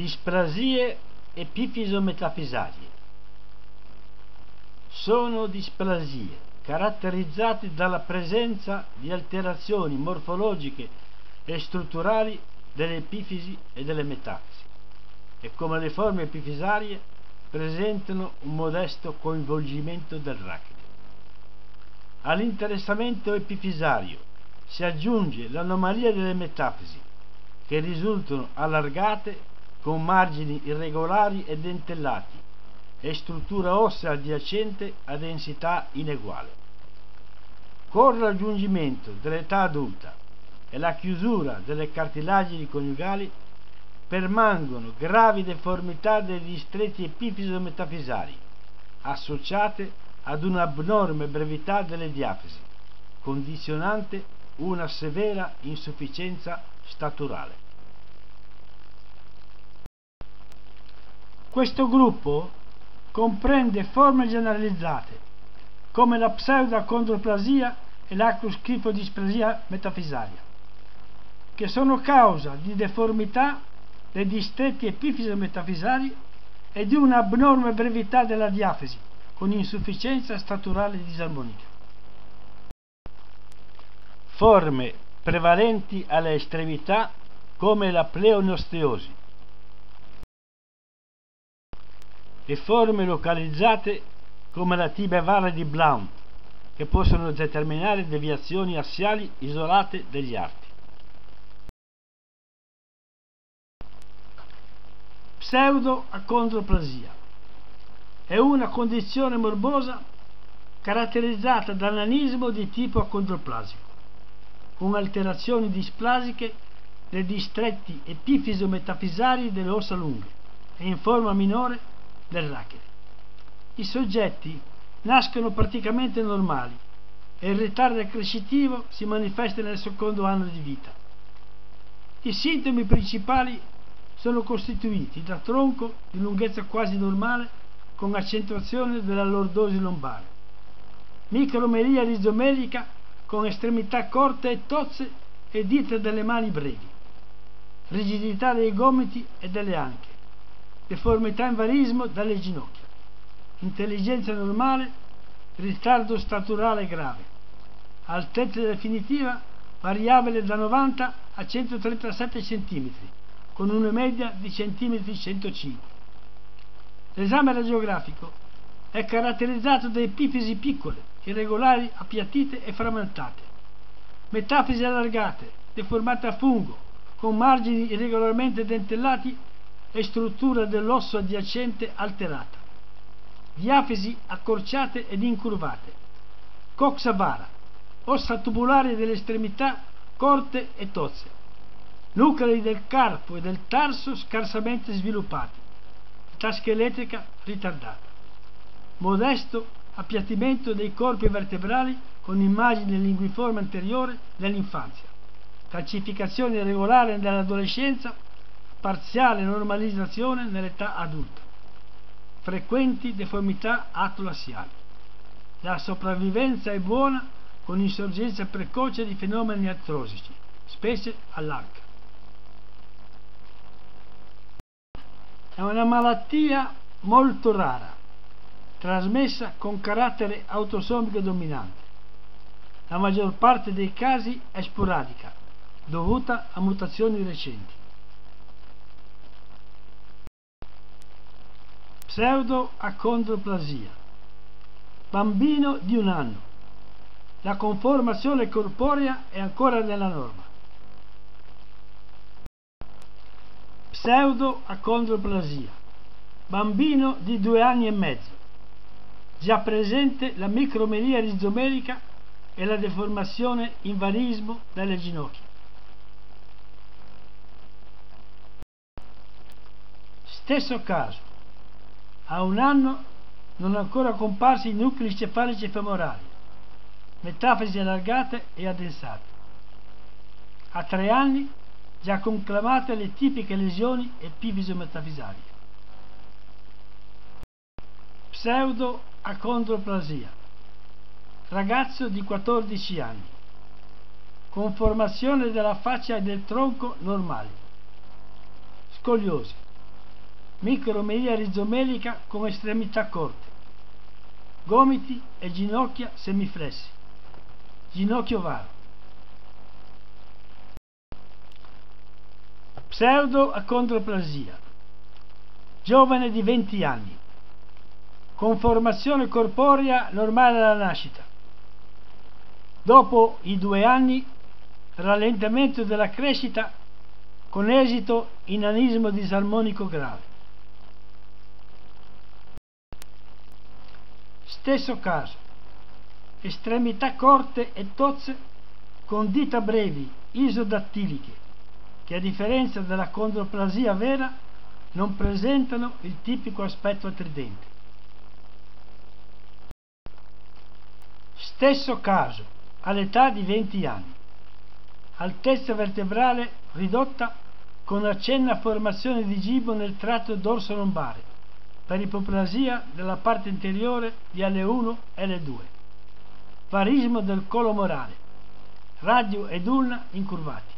Displasie epifiso-metafisarie sono displasie caratterizzate dalla presenza di alterazioni morfologiche e strutturali delle epifisi e delle metafisi e come le forme epifisarie presentano un modesto coinvolgimento del rachide. All'interessamento epifisario si aggiunge l'anomalia delle metafisi che risultano allargate con margini irregolari e dentellati e struttura ossea adiacente a densità ineguale. Con il raggiungimento dell'età adulta e la chiusura delle cartilagini coniugali permangono gravi deformità dei distretti epifiso-metafisari associate ad un'abnorme brevità delle diafisi, condizionante una severa insufficienza staturale. Questo gruppo comprende forme generalizzate come la pseudacondroplasia e l'acrosclifodisplasia metafisaria, che sono causa di deformità dei distretti epifiso-metafisari e di un'abnorme brevità della diafesi con insufficienza staturale disarmonica. Forme prevalenti alle estremità come la pleonosteosi e forme localizzate come la tibia vara di Blount che possono determinare deviazioni assiali isolate degli arti. Pseudoacondroplasia è una condizione morbosa caratterizzata da nanismo di tipo acondroplasico, con alterazioni displasiche dei distretti epifiso-metafisari delle ossa lunghe e in forma minore del rachide. I soggetti nascono praticamente normali e il ritardo accrescitivo si manifesta nel secondo anno di vita. I sintomi principali sono costituiti da tronco di lunghezza quasi normale con accentuazione della lordosi lombare, micromelia rizomelica con estremità corte e tozze e dita delle mani brevi, rigidità dei gomiti e delle anche, deformità in varismo dalle ginocchia, intelligenza normale, ritardo staturale grave, altezza definitiva variabile da 90 a 137 cm, con una media di centimetri 105. L'esame radiografico è caratterizzato da epifisi piccole, irregolari, appiattite e frammentate, metafisi allargate, deformate a fungo, con margini irregolarmente dentellati e struttura dell'osso adiacente alterata, diafisi accorciate ed incurvate, coxa vara, ossa tubulari delle estremità corte e tozze, nuclei del carpo e del tarso scarsamente sviluppati, età scheletrica ritardata, modesto appiattimento dei corpi vertebrali con immagine linguiforme anteriore dell'infanzia, calcificazione irregolare nell'adolescenza, parziale normalizzazione nell'età adulta, frequenti deformità atolassiali. La sopravvivenza è buona con insorgenza precoce di fenomeni artrosici, specie all'arca. È una malattia molto rara, trasmessa con carattere autosomico dominante. La maggior parte dei casi è sporadica, dovuta a mutazioni recenti. Pseudoacondroplasia. Bambino di un anno. La conformazione corporea è ancora nella norma. pseudoacondroplasia, bambino di due anni e mezzo, già presente la micromelia rizomelica e la deformazione invarismo delle ginocchia. Stesso caso, a un anno non ancora comparsi i nuclei cefalici femorali, metafasi allargate e addensate. A tre anni già conclamate le tipiche lesioni epiviso-metafisarie. Pseudo-acondroplasia. Ragazzo di 14 anni. Conformazione della faccia e del tronco normali. Scoliosi. Micromelia rizomelica con estremità corte, gomiti e ginocchia semiflessi, ginocchio varo. Pseudo-acondroplasia. Giovane di 20 anni. Conformazione corporea normale alla nascita. Dopo i due anni, rallentamento della crescita con esito inanismo disarmonico grave. Stesso caso. Estremità corte e tozze con dita brevi, isodattiliche che a differenza della condroplasia vera non presentano il tipico aspetto tridente. Stesso caso, all'età di 20 anni, altezza vertebrale ridotta con accenna formazione di gibo nel tratto dorso-lombare, per ipoplasia della parte interiore di L1 e L2, varismo del colo morale, radio ed ulna incurvati.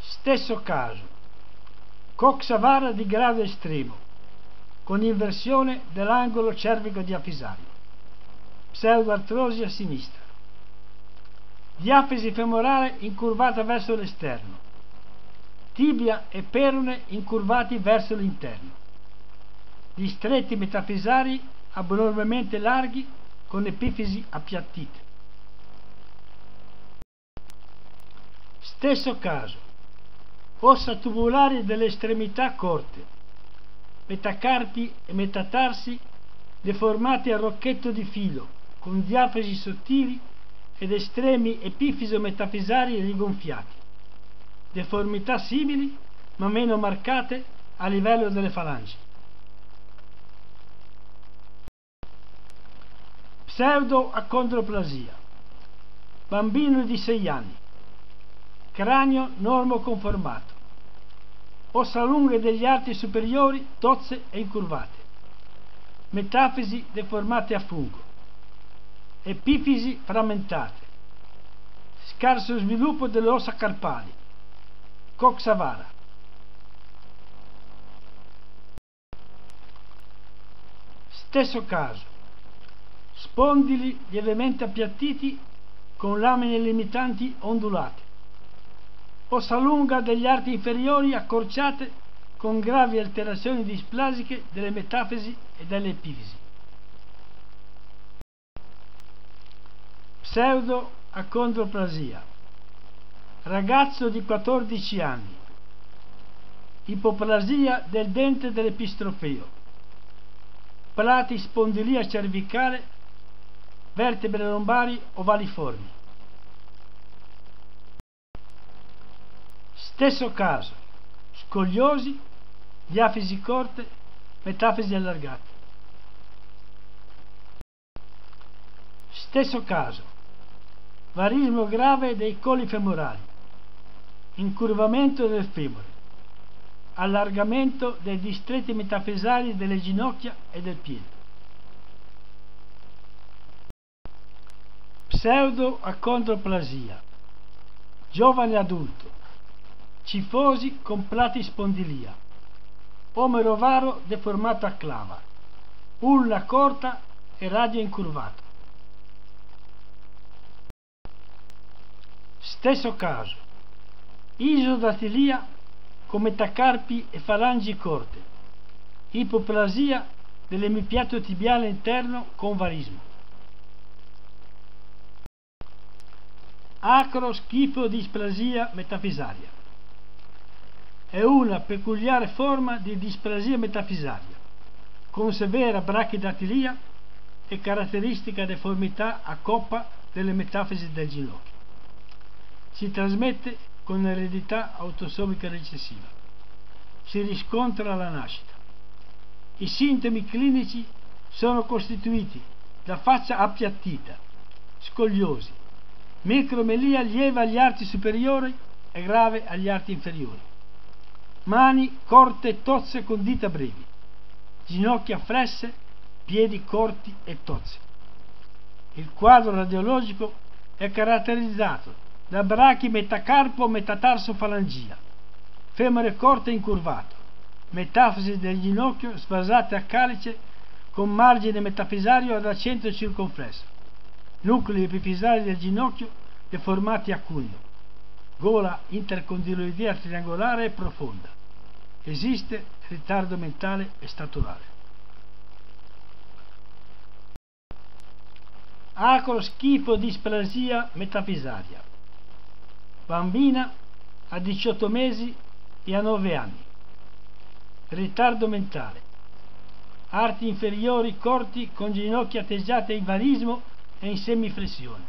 Stesso caso, coxavara di grado estremo, con inversione dell'angolo cervico-diafisario, pseudoartrosi a sinistra, diafisi femorale incurvata verso l'esterno, tibia e perone incurvati verso l'interno, gli stretti metafisari abnormemente larghi con epifisi appiattite. Stesso caso, ossa tubulari delle estremità corte, metacarpi e metatarsi deformati a rocchetto di filo, con diafesi sottili ed estremi epifiso-metafisari rigonfiati, deformità simili ma meno marcate a livello delle falangi. Pseudo-acondroplasia. Bambino di 6 anni. Cranio normoconformato, ossa lunghe degli arti superiori tozze e incurvate, metafisi deformate a fungo, epifisi frammentate, scarso sviluppo delle ossa carpali, coxavara. Stesso caso, spondili lievemente appiattiti con lamine limitanti ondulate ossa lunga degli arti inferiori accorciate con gravi alterazioni displasiche delle metafisi e delle epifisi. Pseudo-acondroplasia. Ragazzo di 14 anni. Ipoplasia del dente dell'epistrofeo. Plati spondilia cervicale, vertebre lombari ovaliformi. Stesso caso, scogliosi, diafisi corte, metafisi allargate. Stesso caso, varismo grave dei colli femorali, incurvamento del femore, allargamento dei distretti metafesali delle ginocchia e del piede. Pseudo-acondroplasia, giovane adulto, cifosi con plati spondilia, omero varo deformato a clava, ulla corta e radio incurvato. Stesso caso, isodatilia con metacarpi e falangi corte, ipoplasia dell'emipiato tibiale interno con varismo. Acro schifo displasia metafisaria è una peculiare forma di displasia metafisaria, con severa brachidatilia e caratteristica deformità a coppa delle metafisi del ginocchio. Si trasmette con eredità autosomica recessiva. Si riscontra alla nascita. I sintomi clinici sono costituiti da faccia appiattita, scogliosi, micromelia lieve agli arti superiori e grave agli arti inferiori mani corte e tozze con dita brevi, ginocchia flesse, piedi corti e tozzi. Il quadro radiologico è caratterizzato da brachi metacarpo metatarso falangia, femore corto e incurvato, metafisi del ginocchio sbasate a calice con margine metafisario ad accento circonflesso, nuclei epifisari del ginocchio deformati a cuneo, gola intercondiloidea triangolare e profonda. Esiste ritardo mentale e staturale. acro schifo displasia metafisaria. Bambina a 18 mesi e a 9 anni. Ritardo mentale. Arti inferiori corti con ginocchia atteggiate in varismo e in semiflessione.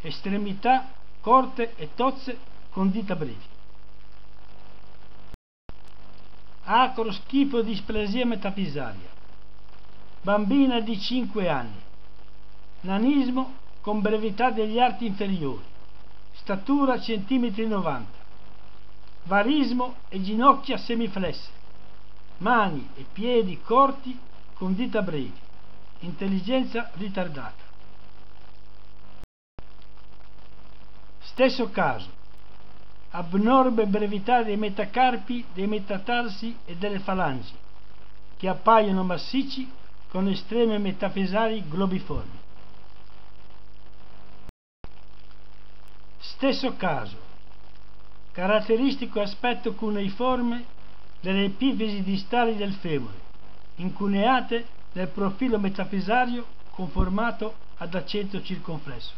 Estremità corte e tozze con dita brevi. Acro schifo displasia metafisaria. Bambina di 5 anni nanismo con brevità degli arti inferiori, statura centimetri 90, varismo e ginocchia semiflesse, mani e piedi corti con dita brevi, intelligenza ritardata. Stesso caso, abnorme brevità dei metacarpi, dei metatarsi e delle falangi, che appaiono massicci con estreme metafesari globiformi. Stesso caso, caratteristico aspetto cuneiforme delle epifisi distali del femore, incuneate nel profilo metafisario conformato ad accento circonflesso.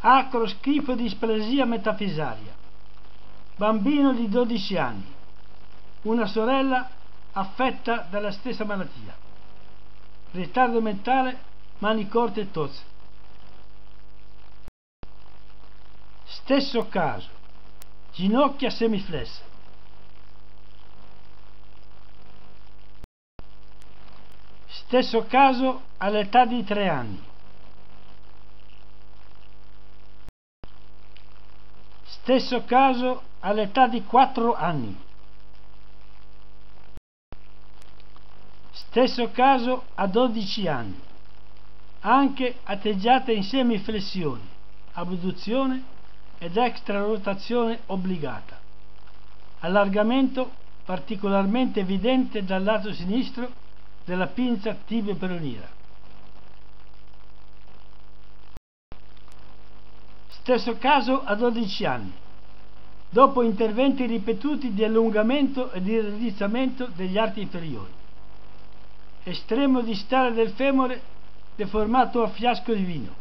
Acro schifo di splesia metafisaria. Bambino di 12 anni. Una sorella affetta dalla stessa malattia ritardo mentale, mani corte e tozze. Stesso caso, ginocchia semiflesse. Stesso caso all'età di tre anni. Stesso caso all'età di quattro anni. Stesso caso a 12 anni, anche atteggiata in semiflessione, abduzione ed extrarotazione obbligata. Allargamento particolarmente evidente dal lato sinistro della pinza tibio-peroniera. Stesso caso a 12 anni, dopo interventi ripetuti di allungamento e di raddrizzamento degli arti inferiori estremo distale del femore deformato a fiasco di vino,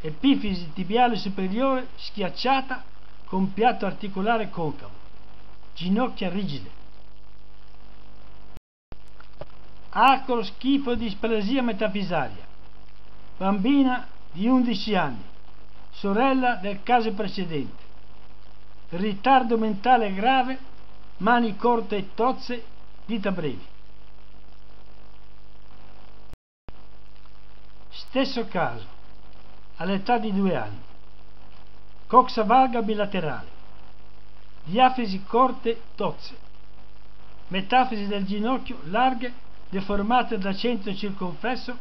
epifisi tibiale superiore schiacciata con piatto articolare concavo, ginocchia rigide. Acro schifo di splesia metafisaria, bambina di 11 anni, sorella del caso precedente, ritardo mentale grave, mani corte e tozze, dita brevi. Stesso caso, all'età di due anni. Coxa valga bilaterale. Diafisi corte tozze. Metafisi del ginocchio larghe, deformate da centro circonflesso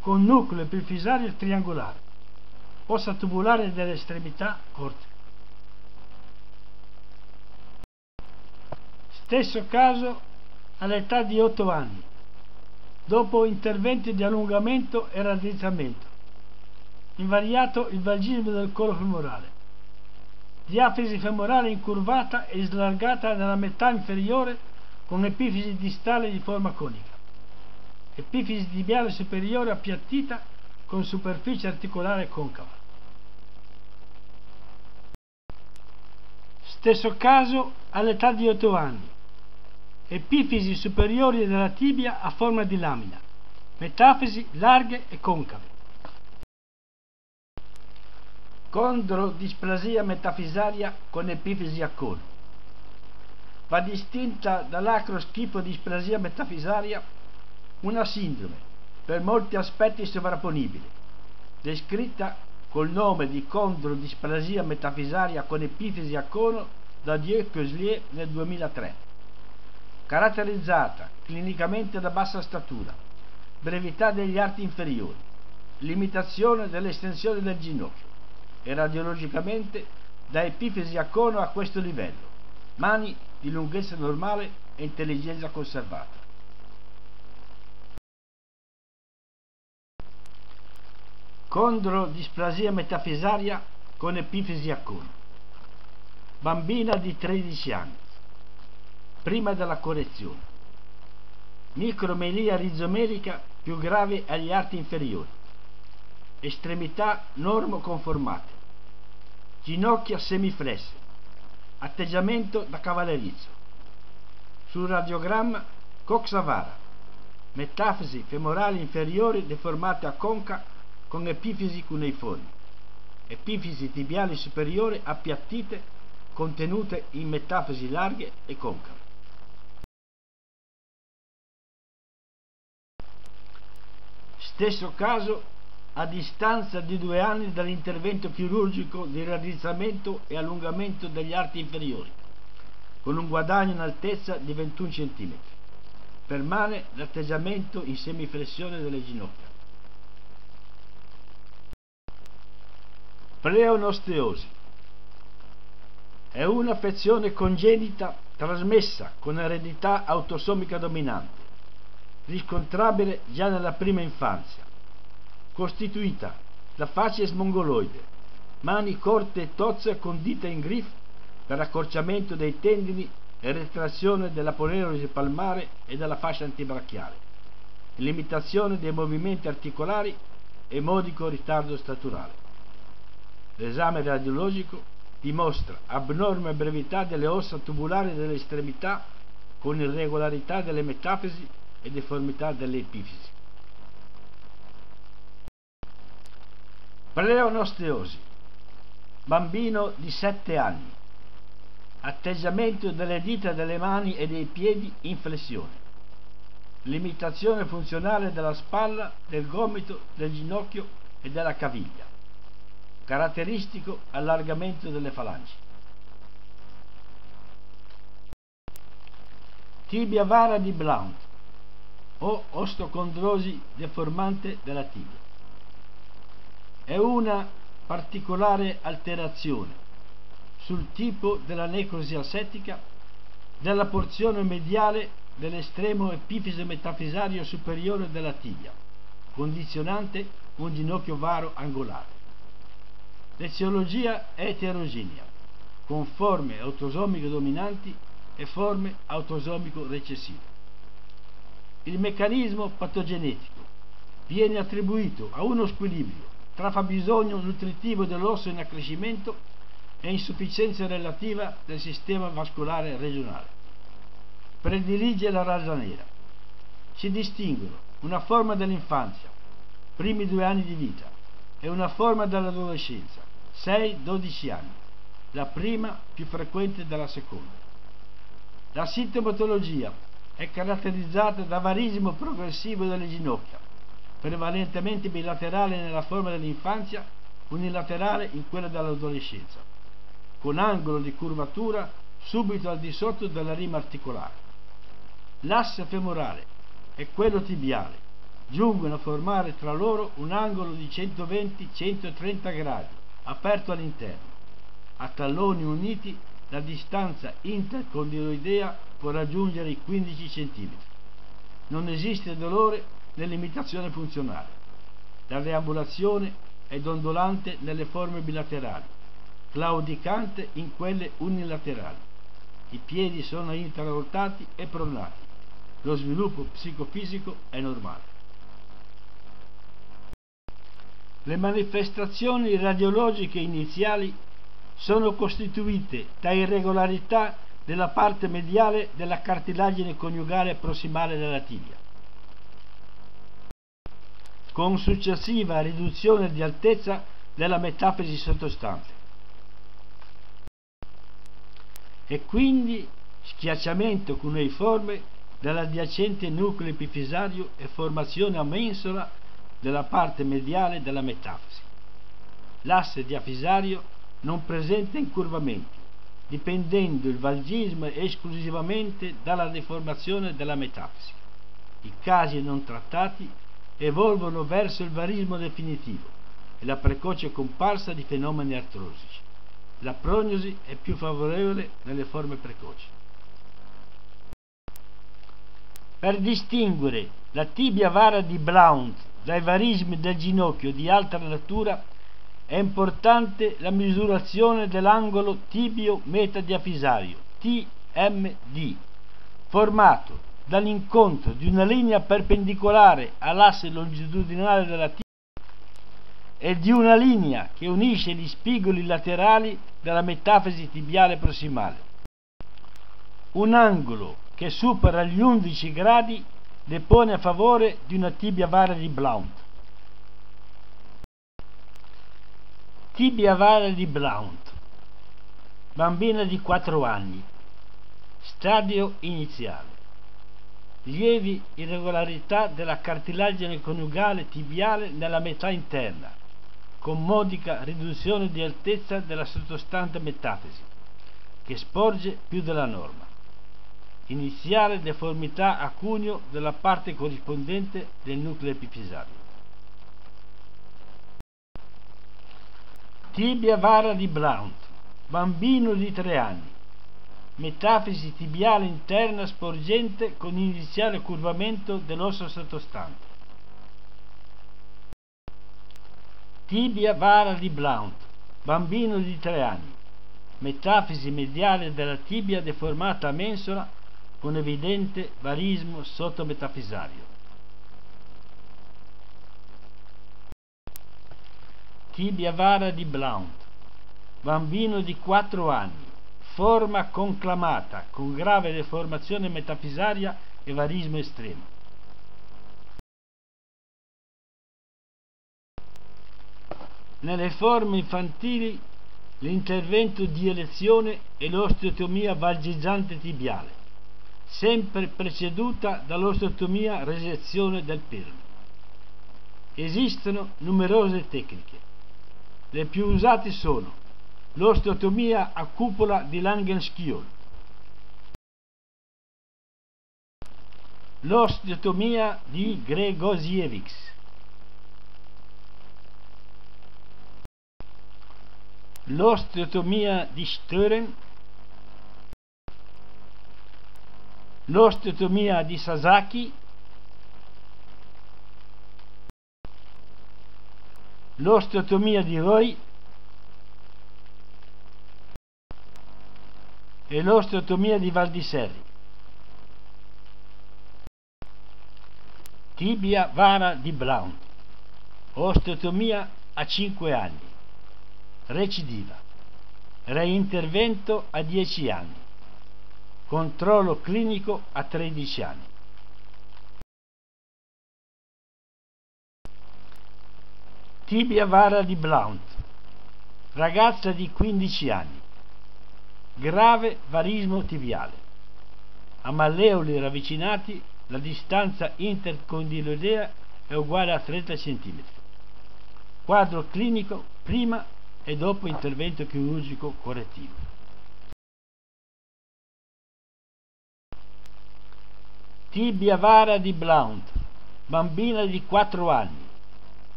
con nucleo epifisario triangolare. Ossa tubulare delle estremità corte. Stesso caso all'età di 8 anni dopo interventi di allungamento e raddrizzamento. Invariato il vagismo del collo femorale. Diafisi femorale incurvata e slargata nella metà inferiore con epifisi distale di forma conica. Epifisi tibiale superiore appiattita con superficie articolare concava. Stesso caso all'età di 8 anni epifisi superiori della tibia a forma di lamina, metafisi larghe e concave. Condrodisplasia metafisaria con epifisi a cono. Va distinta dall'acroschifo displasia metafisaria una sindrome, per molti aspetti sovrapponibile, descritta col nome di condrodisplasia metafisaria con epifisi a cono da Dieu Coslier nel 2003 caratterizzata clinicamente da bassa statura, brevità degli arti inferiori, limitazione dell'estensione del ginocchio e radiologicamente da epifisi a cono a questo livello, mani di lunghezza normale e intelligenza conservata. Condrodisplasia metafisaria con epifisi a cono. Bambina di 13 anni, prima della correzione. Micromelia rizomerica più grave agli arti inferiori. Estremità normoconformate. Ginocchia semiflesse. Atteggiamento da cavallerizzo. Sul radiogramma coxavara. Metafisi femorali inferiori deformate a conca con epifisi cuneiformi. Epifisi tibiali superiori appiattite contenute in metafisi larghe e concave. Stesso caso a distanza di due anni dall'intervento chirurgico di raddrizzamento e allungamento degli arti inferiori, con un guadagno in altezza di 21 cm. Permane l'atteggiamento in semiflessione delle ginocchia. Pleonosteosi è un'affezione congenita trasmessa con eredità autosomica dominante riscontrabile già nella prima infanzia, costituita da facies mongoloide, mani corte e tozze con dita in griffe per accorciamento dei tendini e retrazione della ponerosi palmare e della fascia antibracchiale, limitazione dei movimenti articolari e modico ritardo staturale. L'esame radiologico dimostra abnorme brevità delle ossa tubulari delle estremità con irregolarità delle metafisi e deformità delle epifisi. Pleonosteosi. Bambino di 7 anni. Atteggiamento delle dita delle mani e dei piedi in flessione. Limitazione funzionale della spalla, del gomito, del ginocchio e della caviglia. Caratteristico allargamento delle falangi. Tibia vara di Blount o ostocondrosi deformante della tibia. È una particolare alterazione sul tipo della necrosi asettica della porzione mediale dell'estremo epifise metafisario superiore della tibia, condizionante un ginocchio varo angolare. L'eziologia è eterogenea, con forme autosomiche dominanti e forme autosomico recessive. Il meccanismo patogenetico viene attribuito a uno squilibrio tra fabbisogno nutritivo dell'osso in accrescimento e insufficienza relativa del sistema vascolare regionale. Predilige la raza nera. Si distinguono una forma dell'infanzia, primi due anni di vita, e una forma dell'adolescenza, 6-12 anni, la prima più frequente della seconda. La sintomatologia è caratterizzata da varismo progressivo delle ginocchia, prevalentemente bilaterale nella forma dell'infanzia, unilaterale in quella dell'adolescenza, con angolo di curvatura subito al di sotto della rima articolare. L'asse femorale e quello tibiale giungono a formare tra loro un angolo di 120-130 gradi, aperto all'interno. A talloni uniti la distanza intercondiloidea può raggiungere i 15 cm. Non esiste dolore né limitazione funzionale. La reambulazione è dondolante nelle forme bilaterali, claudicante in quelle unilaterali. I piedi sono intravoltati e pronati. Lo sviluppo psicofisico è normale. Le manifestazioni radiologiche iniziali sono costituite da irregolarità della parte mediale della cartilagine coniugale prossimale della tibia, con successiva riduzione di altezza della metafisi sottostante. E quindi schiacciamento cuneiforme dell'adiacente nucleo epifisario e formazione a mensola della parte mediale della metafisi. L'asse diafisario non presenta incurvamenti, dipendendo il valgismo esclusivamente dalla deformazione della metafisi. I casi non trattati evolvono verso il varismo definitivo e la precoce comparsa di fenomeni artrosici. La prognosi è più favorevole nelle forme precoci. Per distinguere la tibia vara di Blount dai varismi del ginocchio di altra natura è importante la misurazione dell'angolo tibio-metadiafisario TMD, formato dall'incontro di una linea perpendicolare all'asse longitudinale della tibia e di una linea che unisce gli spigoli laterali della metafisi tibiale prossimale. Un angolo che supera gli 11 gradi depone a favore di una tibia vara di Blount. Tibia vara di Blount. Bambina di 4 anni. Stadio iniziale. Lievi irregolarità della cartilagine coniugale tibiale nella metà interna, con modica riduzione di altezza della sottostante metafisi, che sporge più della norma. Iniziale deformità a cuneo della parte corrispondente del nucleo epifisario. Tibia vara di Blount, bambino di 3 anni, metafisi tibiale interna sporgente con iniziale curvamento dell'osso sottostante. Tibia vara di Blount, bambino di 3 anni, metafisi mediale della tibia deformata a mensola con evidente varismo sottometafisario. Tibia vara di Blount, bambino di 4 anni, forma conclamata con grave deformazione metafisaria e varismo estremo. Nelle forme infantili l'intervento di elezione è l'osteotomia valgizzante tibiale, sempre preceduta dall'osteotomia resezione del perno. Esistono numerose tecniche. Le più usate sono l'osteotomia a cupola di Langenskiol, l'osteotomia di Gregosiewicz, l'osteotomia di Stören, l'osteotomia di Sasaki, l'osteotomia di Roy e l'osteotomia di Valdiserri. Tibia vara di Brown, osteotomia a 5 anni recidiva, reintervento a 10 anni, controllo clinico a 13 anni. Tibia Vara di Blount, ragazza di 15 anni, grave varismo tibiale, a malleoli ravvicinati la distanza intercondilodea è uguale a 30 cm. Quadro clinico prima e dopo intervento chirurgico correttivo. Tibia vara di Blount, bambina di 4 anni,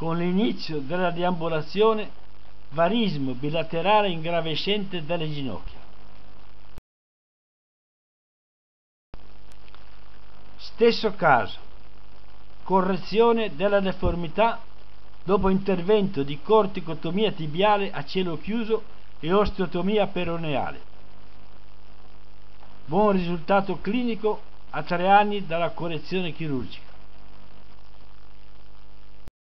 con l'inizio della deambulazione varismo bilaterale ingravescente delle ginocchia. Stesso caso, correzione della deformità dopo intervento di corticotomia tibiale a cielo chiuso e osteotomia peroneale. Buon risultato clinico a tre anni dalla correzione chirurgica.